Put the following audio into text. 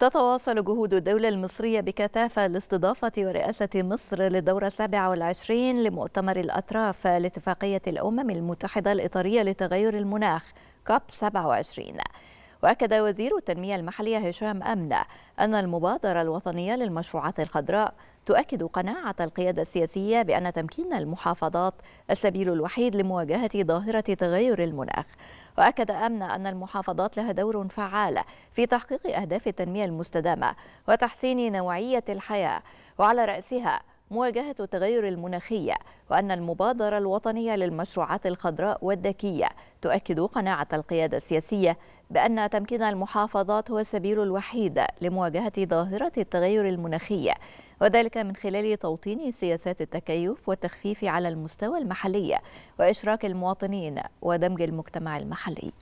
تتواصل جهود الدولة المصرية بكثافة لاستضافة ورئاسة مصر للدورة السابعة والعشرين لمؤتمر الأطراف لاتفاقية الأمم المتحدة الإطارية لتغير المناخ كوب 27 وأكد وزير التنمية المحلية هشام أمنة أن المبادرة الوطنية للمشروعات الخضراء تؤكد قناعة القيادة السياسية بأن تمكين المحافظات السبيل الوحيد لمواجهة ظاهرة تغير المناخ. وأكد أمن أن المحافظات لها دور فعال في تحقيق أهداف التنمية المستدامة وتحسين نوعية الحياة. وعلى رأسها مواجهة التغير المناخي وأن المبادرة الوطنية للمشروعات الخضراء والذكية تؤكد قناعة القيادة السياسية بأن تمكين المحافظات هو السبيل الوحيد لمواجهة ظاهرة التغير المناخي وذلك من خلال توطين سياسات التكيف والتخفيف على المستوى المحلي وإشراك المواطنين ودمج المجتمع المحلي.